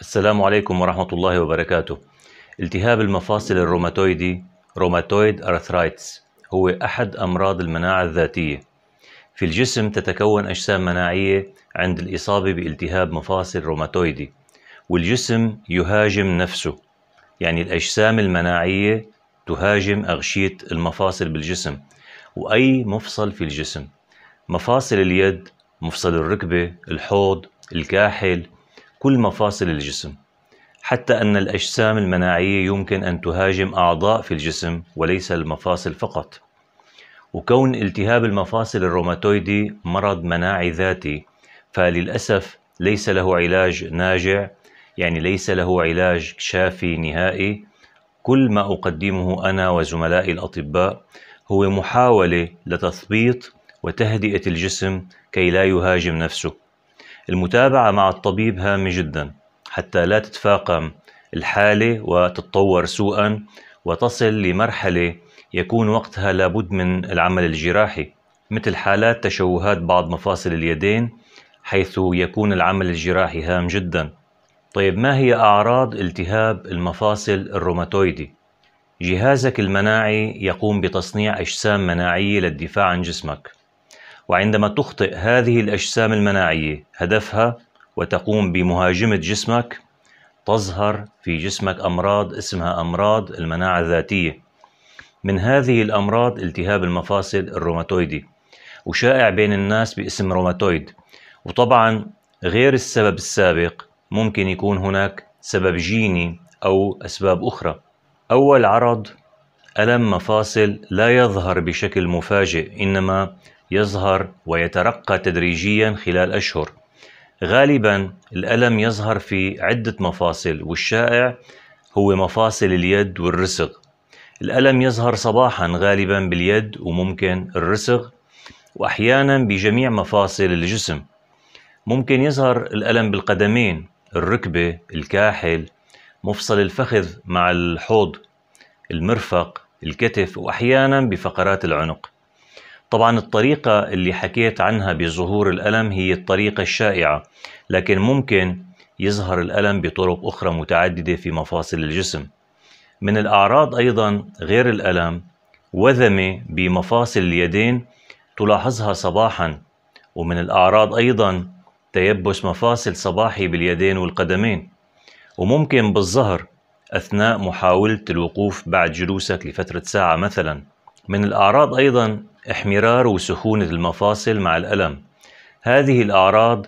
السلام عليكم ورحمة الله وبركاته. التهاب المفاصل الروماتويدي rheumatoid arthritis هو أحد أمراض المناعة الذاتية. في الجسم تتكون أجسام مناعية عند الإصابة بالتهاب مفاصل روماتويدي، والجسم يهاجم نفسه، يعني الأجسام المناعية تهاجم أغشية المفاصل بالجسم، وأي مفصل في الجسم، مفاصل اليد، مفصل الركبة، الحوض، الكاحل، كل مفاصل الجسم حتى أن الأجسام المناعية يمكن أن تهاجم أعضاء في الجسم وليس المفاصل فقط. وكون التهاب المفاصل الروماتويدي مرض مناعي ذاتي فللأسف ليس له علاج ناجع يعني ليس له علاج شافي نهائي. كل ما أقدمه أنا وزملائي الأطباء هو محاولة لتثبيط وتهدئة الجسم كي لا يهاجم نفسه. المتابعة مع الطبيب هامة جدا حتى لا تتفاقم الحالة وتتطور سوءا وتصل لمرحلة يكون وقتها لابد من العمل الجراحي مثل حالات تشوهات بعض مفاصل اليدين حيث يكون العمل الجراحي هام جدا طيب ما هي أعراض التهاب المفاصل الروماتويدي؟ جهازك المناعي يقوم بتصنيع أجسام مناعية للدفاع عن جسمك وعندما تخطئ هذه الأجسام المناعية هدفها وتقوم بمهاجمة جسمك تظهر في جسمك أمراض اسمها أمراض المناعة الذاتية. من هذه الأمراض التهاب المفاصل الروماتويدي وشائع بين الناس باسم روماتويد. وطبعا غير السبب السابق ممكن يكون هناك سبب جيني أو أسباب أخرى. أول عرض ألم مفاصل لا يظهر بشكل مفاجئ إنما يظهر ويترقى تدريجيا خلال أشهر. غالبا الألم يظهر في عدة مفاصل والشائع هو مفاصل اليد والرسغ الألم يظهر صباحا غالبا باليد وممكن الرسغ وأحيانا بجميع مفاصل الجسم. ممكن يظهر الألم بالقدمين الركبة الكاحل مفصل الفخذ مع الحوض المرفق الكتف وأحيانا بفقرات العنق. طبعا الطريقة اللي حكيت عنها بظهور الألم هي الطريقة الشائعة لكن ممكن يظهر الألم بطرق أخرى متعددة في مفاصل الجسم. من الأعراض أيضا غير الألم وذمة بمفاصل اليدين تلاحظها صباحا ومن الأعراض أيضا تيبس مفاصل صباحي باليدين والقدمين. وممكن بالظهر أثناء محاولة الوقوف بعد جلوسك لفترة ساعة مثلا. من الأعراض أيضا إحمرار وسخونة المفاصل مع الألم. هذه الأعراض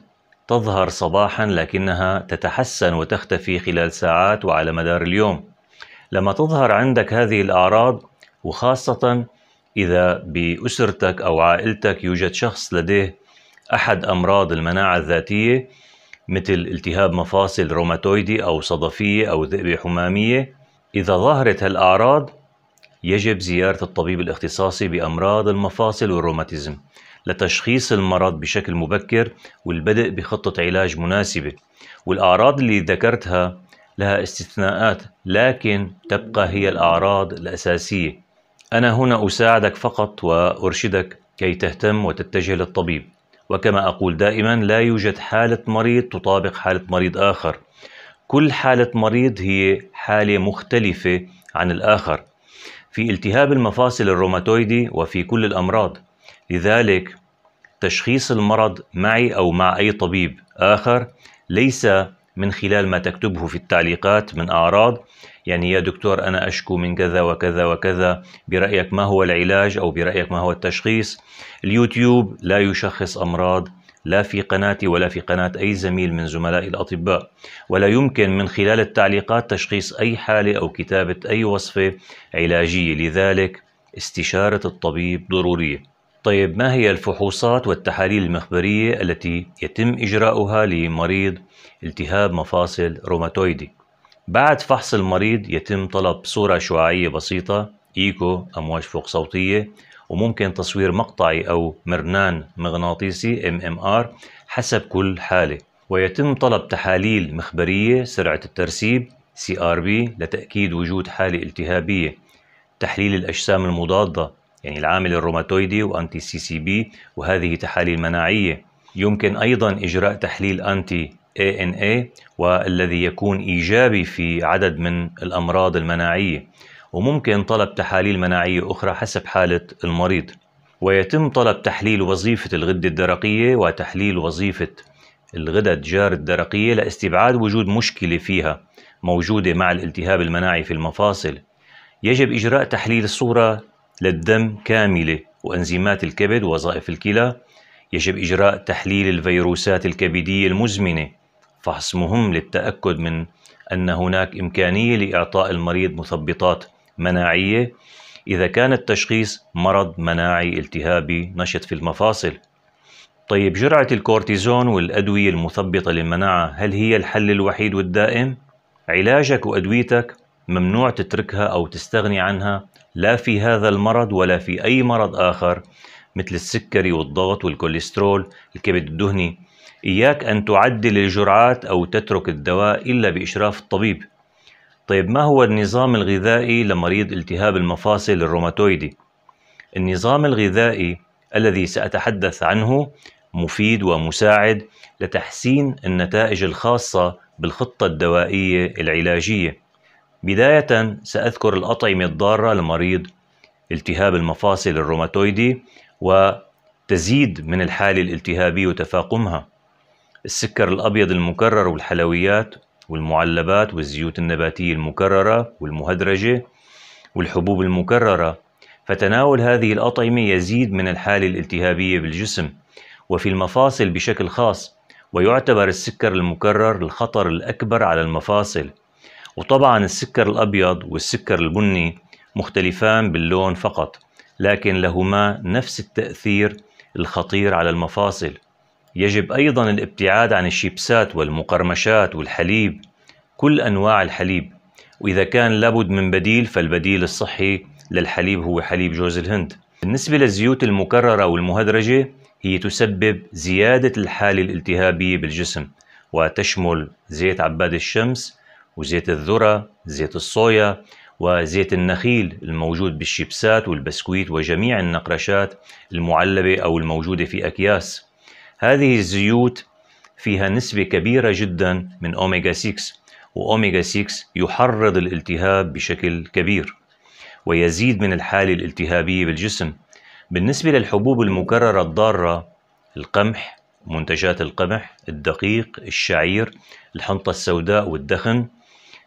تظهر صباحا لكنها تتحسن وتختفي خلال ساعات وعلى مدار اليوم. لما تظهر عندك هذه الأعراض وخاصة إذا بأسرتك أو عائلتك يوجد شخص لديه أحد أمراض المناعة الذاتية مثل التهاب مفاصل روماتويدي أو صدفية أو ذئبة حمامية إذا ظهرت هالأعراض يجب زيارة الطبيب الاختصاصي بأمراض المفاصل والروماتيزم لتشخيص المرض بشكل مبكر والبدء بخطة علاج مناسبة. والأعراض اللي ذكرتها لها استثناءات لكن تبقى هي الأعراض الأساسية. أنا هنا أساعدك فقط وأرشدك كي تهتم وتتجه للطبيب. وكما أقول دائما لا يوجد حالة مريض تطابق حالة مريض آخر. كل حالة مريض هي حالة مختلفة عن الآخر. في التهاب المفاصل الروماتويدي وفي كل الأمراض. لذلك تشخيص المرض معي أو مع أي طبيب آخر ليس من خلال ما تكتبه في التعليقات من أعراض يعني يا دكتور أنا أشكو من كذا وكذا وكذا برأيك ما هو العلاج أو برأيك ما هو التشخيص؟ اليوتيوب لا يشخص أمراض لا في قناتي ولا في قناة أي زميل من زملائي الأطباء. ولا يمكن من خلال التعليقات تشخيص أي حالة أو كتابة أي وصفة علاجية. لذلك استشارة الطبيب ضرورية. طيب ما هي الفحوصات والتحاليل المخبرية التي يتم إجراؤها لمريض التهاب مفاصل روماتويدي؟ بعد فحص المريض يتم طلب صورة شعاعية بسيطة إيكو أمواج فوق صوتية وممكن تصوير مقطعي أو مرنان مغناطيسي MRI حسب كل حالة. ويتم طلب تحاليل مخبرية سرعة الترسيب CRP لتأكيد وجود حالة التهابية. تحليل الأجسام المضادة يعني العامل الروماتويدي و anti-CCP وهذه تحاليل مناعية. يمكن أيضا إجراء تحليل أنتي ANA والذي يكون إيجابي في عدد من الأمراض المناعية. وممكن طلب تحاليل مناعية أخرى حسب حالة المريض. ويتم طلب تحليل وظيفة الغدة الدرقية وتحليل وظيفة الغدد جار الدرقية لاستبعاد وجود مشكلة فيها موجودة مع الالتهاب المناعي في المفاصل. يجب إجراء تحليل الصورة للدم كاملة وأنزيمات الكبد ووظائف الكلى. يجب إجراء تحليل الفيروسات الكبدية المزمنة فحص مهم للتأكد من أن هناك إمكانية لإعطاء المريض مثبطات مناعية. إذا كان التشخيص مرض مناعي التهابي نشط في المفاصل. طيب جرعة الكورتيزون والأدوية المثبطة للمناعة هل هي الحل الوحيد والدائم؟ علاجك وأدويتك ممنوع تتركها أو تستغني عنها لا في هذا المرض ولا في أي مرض آخر مثل السكري والضغط والكوليسترول الكبد الدهني. إياك أن تعدل الجرعات أو تترك الدواء إلا بإشراف الطبيب. طيب ما هو النظام الغذائي لمريض التهاب المفاصل الروماتويدي؟ النظام الغذائي الذي سأتحدث عنه مفيد ومساعد لتحسين النتائج الخاصة بالخطة الدوائية العلاجية. بداية سأذكر الأطعمة الضارة لمريض التهاب المفاصل الروماتويدي وتزيد من الحالة الالتهابية وتفاقمها. السكر الأبيض المكرر والحلويات والمعلبات والزيوت النباتية المكررة والمهدرجة والحبوب المكررة. فتناول هذه الأطعمة يزيد من الحالة الالتهابية بالجسم وفي المفاصل بشكل خاص ويعتبر السكر المكرر الخطر الأكبر على المفاصل. وطبعا السكر الأبيض والسكر البني مختلفان باللون فقط لكن لهما نفس التأثير الخطير على المفاصل. يجب أيضا الابتعاد عن الشيبسات والمقرمشات والحليب كل أنواع الحليب. وإذا كان لابد من بديل فالبديل الصحي للحليب هو حليب جوز الهند. بالنسبة للزيوت المكررة والمهدرجة هي تسبب زيادة الحالة الالتهابية بالجسم وتشمل زيت عباد الشمس وزيت الذرة زيت الصويا وزيت النخيل الموجود بالشيبسات والبسكويت وجميع النقرشات المعلبة أو الموجودة في أكياس. هذه الزيوت فيها نسبة كبيرة جدا من أوميغا 6 وأوميغا 6 يحرض الالتهاب بشكل كبير ويزيد من الحالة الالتهابية بالجسم. بالنسبة للحبوب المكررة الضارة القمح منتجات القمح الدقيق الشعير الحنطة السوداء والدخن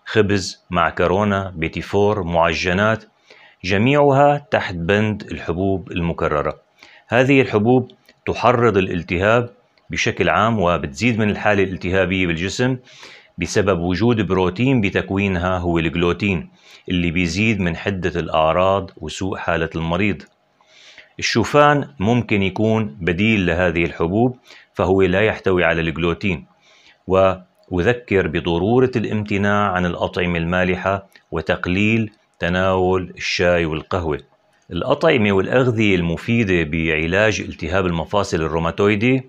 خبز معكرونة بيتيفور معجنات جميعها تحت بند الحبوب المكررة. هذه الحبوب تحرض الالتهاب بشكل عام وبتزيد من الحالة الالتهابية بالجسم بسبب وجود بروتين بتكوينها هو الجلوتين اللي بيزيد من حدة الأعراض وسوء حالة المريض. الشوفان ممكن يكون بديل لهذه الحبوب فهو لا يحتوي على الجلوتين. وأذكر بضرورة الامتناع عن الأطعمة المالحة وتقليل تناول الشاي والقهوة. الأطعمة والأغذية المفيدة بعلاج التهاب المفاصل الروماتويدي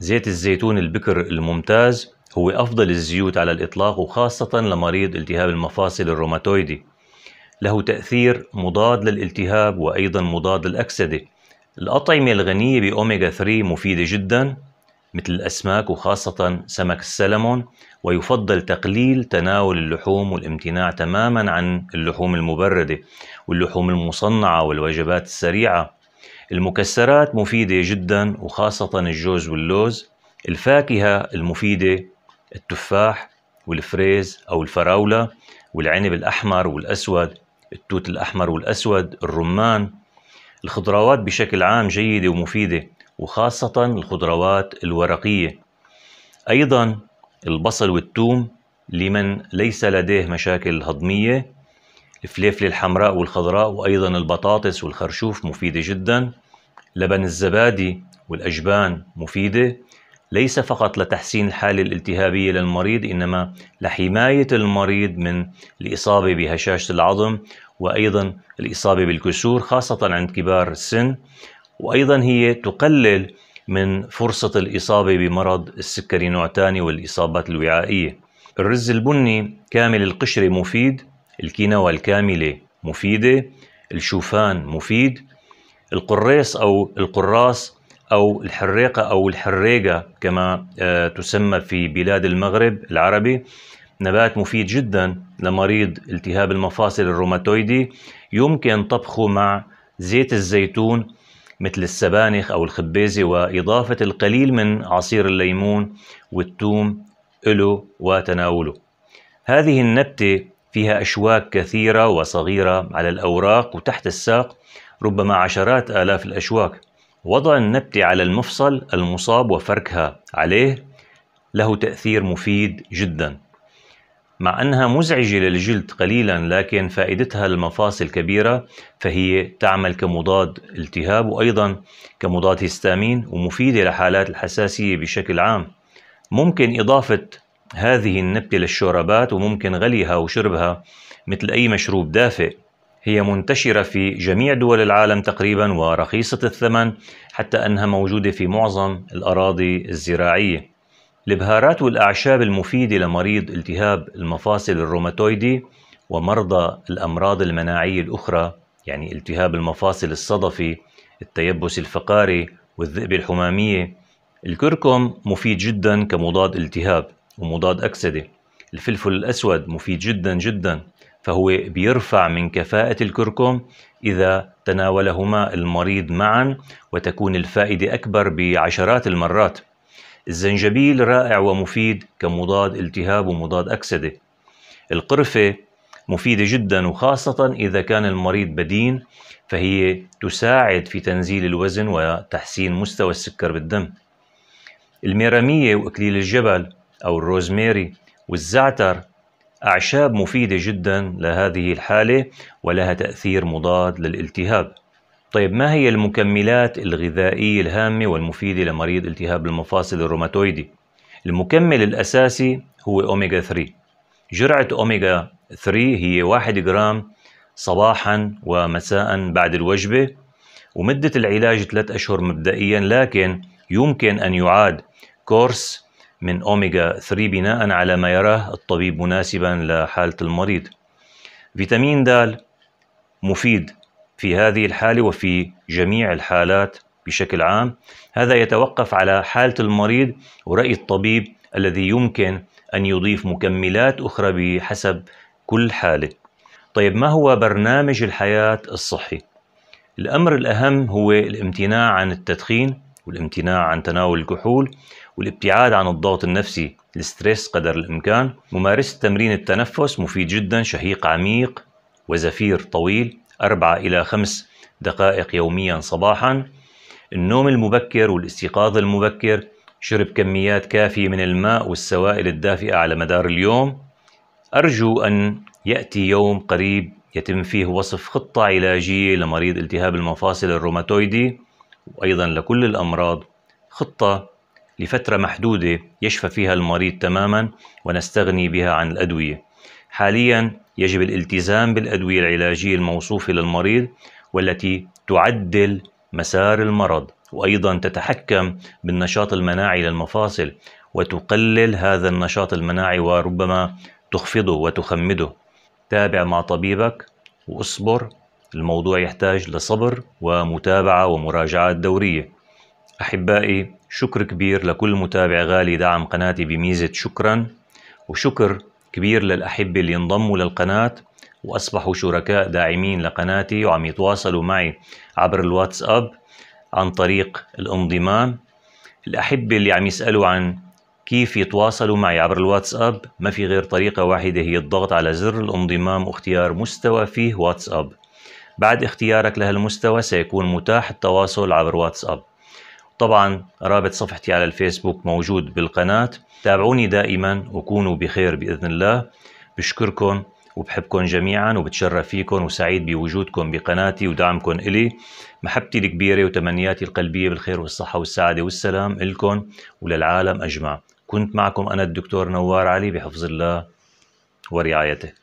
زيت الزيتون البكر الممتاز هو أفضل الزيوت على الإطلاق وخاصة لمريض التهاب المفاصل الروماتويدي. له تأثير مضاد للالتهاب وأيضا مضاد للأكسدة. الأطعمة الغنية بأوميغا 3 مفيدة جدا مثل الأسماك وخاصة سمك السلمون ويفضل تقليل تناول اللحوم والامتناع تماما عن اللحوم المبردة واللحوم المصنعة والوجبات السريعة. المكسرات مفيدة جدا وخاصة الجوز واللوز. الفاكهة المفيدة التفاح والفريز أو الفراولة والعنب الأحمر والأسود التوت الأحمر والأسود الرمان. الخضروات بشكل عام جيدة ومفيدة وخاصة الخضروات الورقية. أيضا البصل والثوم لمن ليس لديه مشاكل هضمية. الفليفلة الحمراء والخضراء وأيضا البطاطس والخرشوف مفيدة جدا. لبن الزبادي والأجبان مفيدة. ليس فقط لتحسين الحالة الالتهابية للمريض إنما لحماية المريض من الإصابة بهشاشة العظم وأيضا الإصابة بالكسور خاصة عند كبار السن. وأيضا هي تقلل من فرصة الإصابة بمرض السكري نوع ثاني والإصابات الوعائية. الرز البني كامل القشرة مفيد الكينوا الكاملة مفيدة الشوفان مفيد القريص أو القراص أو الحريقة أو الحريقة كما آه، تسمى في بلاد المغرب العربي نبات مفيد جدا لمريض التهاب المفاصل الروماتويدي يمكن طبخه مع زيت الزيتون مثل السبانخ أو الخبيزة وإضافة القليل من عصير الليمون والثوم له وتناوله. هذه النبتة فيها أشواك كثيرة وصغيرة على الأوراق وتحت الساق ربما عشرات آلاف الأشواك. وضع النبتة على المفصل المصاب وفركها عليه له تأثير مفيد جدا. مع أنها مزعجة للجلد قليلا لكن فائدتها للمفاصل كبيرة فهي تعمل كمضاد التهاب وأيضا كمضاد هستامين ومفيدة لحالات الحساسية بشكل عام. ممكن إضافة هذه النبتة للشوربات وممكن غليها وشربها مثل أي مشروب دافئ. هي منتشرة في جميع دول العالم تقريبا ورخيصة الثمن حتى أنها موجودة في معظم الأراضي الزراعية. البهارات والأعشاب المفيدة لمريض التهاب المفاصل الروماتويدي ومرضى الأمراض المناعية الأخرى يعني التهاب المفاصل الصدفي التيبس الفقاري والذئبة الحمامية. الكركم مفيد جدا كمضاد التهاب ومضاد أكسدة. الفلفل الأسود مفيد جدا جدا فهو بيرفع من كفاءة الكركم إذا تناولهما المريض معا وتكون الفائدة أكبر بعشرات المرات. الزنجبيل رائع ومفيد كمضاد التهاب ومضاد أكسدة. القرفة مفيدة جدا وخاصة إذا كان المريض بدين فهي تساعد في تنزيل الوزن وتحسين مستوى السكر بالدم. الميرامية وإكليل الجبل أو الروزميري والزعتر أعشاب مفيدة جدا لهذه الحالة ولها تأثير مضاد للالتهاب. طيب ما هي المكملات الغذائية الهامة والمفيدة لمريض التهاب المفاصل الروماتويدي؟ المكمل الأساسي هو أوميجا 3 جرعة أوميجا 3 هي 1 جرام صباحا ومساء بعد الوجبة ومدة العلاج 3 أشهر مبدئيا لكن يمكن أن يعاد كورس من أوميجا 3 بناء على ما يراه الطبيب مناسبا لحالة المريض. فيتامين د مفيد. في هذه الحالة وفي جميع الحالات بشكل عام. هذا يتوقف على حالة المريض ورأي الطبيب الذي يمكن أن يضيف مكملات أخرى بحسب كل حالة. طيب ما هو برنامج الحياة الصحي؟ الأمر الأهم هو الامتناع عن التدخين والامتناع عن تناول الكحول والابتعاد عن الضغط النفسي الستريس قدر الإمكان. ممارسة تمرين التنفس مفيد جدا شهيق عميق وزفير طويل. أربعة إلى خمس دقائق يوميا صباحا. النوم المبكر والاستيقاظ المبكر شرب كميات كافية من الماء والسوائل الدافئة على مدار اليوم. أرجو أن يأتي يوم قريب يتم فيه وصف خطة علاجية لمريض التهاب المفاصل الروماتويدي. وأيضا لكل الأمراض خطة لفترة محدودة يشفى فيها المريض تماما ونستغني بها عن الأدوية. حاليا يجب الالتزام بالأدوية العلاجية الموصوفة للمريض والتي تعدل مسار المرض وأيضا تتحكم بالنشاط المناعي للمفاصل وتقلل هذا النشاط المناعي وربما تخفضه وتخمده. تابع مع طبيبك واصبر الموضوع يحتاج لصبر ومتابعة ومراجعات دورية. أحبائي شكر كبير لكل متابع غالي دعم قناتي بميزة شكرا وشكر كبير للأحبة اللي انضموا للقناة وأصبحوا شركاء داعمين لقناتي وعم يتواصلوا معي عبر الواتساب عن طريق الانضمام. الأحبة اللي عم يسألوا عن كيف يتواصلوا معي عبر الواتساب ما في غير طريقة واحدة هي الضغط على زر الانضمام واختيار مستوى فيه واتساب. بعد اختيارك لهالمستوى سيكون متاح التواصل عبر واتساب. طبعا رابط صفحتي على الفيسبوك موجود بالقناة. تابعوني دائما وكونوا بخير بإذن الله. بشكركم وبحبكم جميعا وبتشرف فيكم وسعيد بوجودكم بقناتي ودعمكم إلي. محبتي الكبيرة وتمنياتي القلبية بالخير والصحة والسعادة والسلام لكم وللعالم أجمع. كنت معكم أنا الدكتور نوار علي بحفظ الله ورعايته.